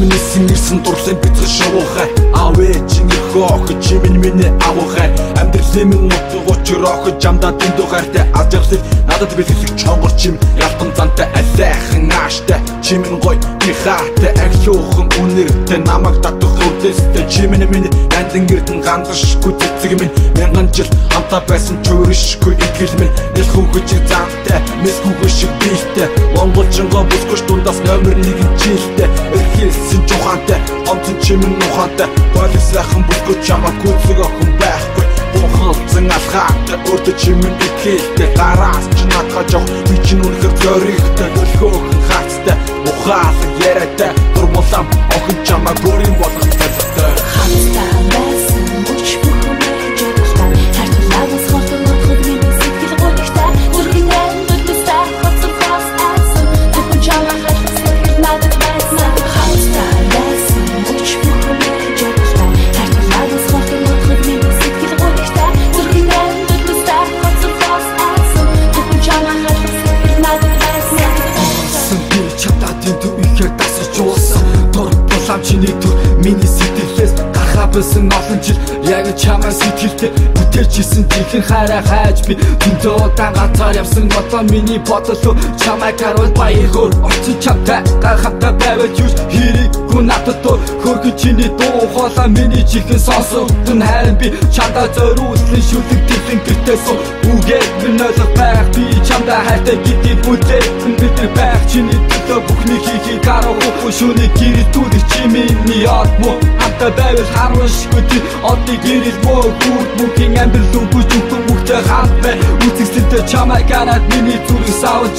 Минийсэн ирсэн дурлын бицэг шавуухай Ирхөөх чимэн миний авуухай Амьдралын минь нутг учрох жамда дэндүү хайртай Ажирлыг надад бэлгэлэг чонгор чим Ялтан зантай алайхан ааштай. Чимэн гой би хаатай Аглуухан үнэртэй намайг татах үрдэстэй Чимэн минь нандин гэрдэн гандашгүй цэцэг минь. Мянган жил хамтаа байсан чөөрөшгүй итгэл минь. Нэл хүүхэд зантай Мэсгүйгөө шиг биетэй Монголчингоо бүсгүш дундаас номер 1 жилтэй Эрхэлсэн жухантай Онцон чимэн ухаантай Полис сайхан бүсгү чамаа гүцэг охин байхгүй. Бухалцсан алхаатай Өөртөө чимэн ихэлтэй Гараас ч надгаа жоо Би ч нүрхэр зоригтой. Нөлхөөхөн хацтай Ухаалаг яриатай. Дурмулам охин чамаа бүрийн булам чиний төр миний сэтгэлээс гарахаа болсон олон жил. Яг чамаа сэтгэлтэй бүтээчихсэн жинхэнэ хайраа хайж би Тэнтүү удаан газар явсан одоо миний бодлоо Чамаа гарвал баяр Орчин чамтай гахамтай байвал юус хэрэг хүн надад дуу Хөргөн чиний дуу хоолой миний чихэн сонсогдсон Харин би чамдаа зориулсан шүлэг дэлэн гэртээ суу Үгээд минь ойлгох байх би чамдаа хайртай гэдгийг бүлдээ шүнийг гэрэлтүүлэх чи миний яд муу. Хамтаа байвал харуулшгүй ти одны гэрэл муу Хүүрд мөнхийн амьдрал үгүй зүгтэн мөхтэй хамт бай. Үзэгсэлтэй чамаа гараад миний зүрх савж